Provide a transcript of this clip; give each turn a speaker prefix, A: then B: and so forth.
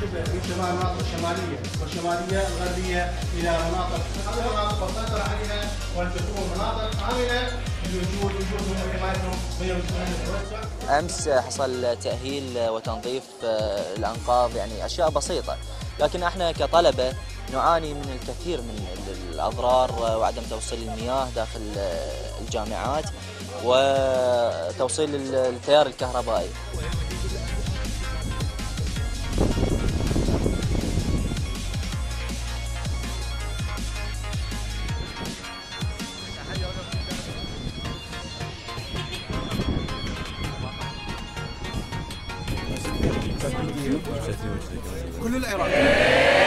A: تبدا من شمال المناطق الشماليه والشماليه الغربيه إلى مناطق مناطق والسيطره عليها وان تكون مناطق امنه للوجود وجودهم وحمايتهم من
B: أمس حصل تأهيل وتنظيف آه، الأنقاض يعني أشياء بسيطة. لكن إحنا كطلبة نعاني من الكثير من الأضرار وعدم توصيل المياه داخل الجامعات وتوصيل التيار الكهربائي.
C: كل العراق.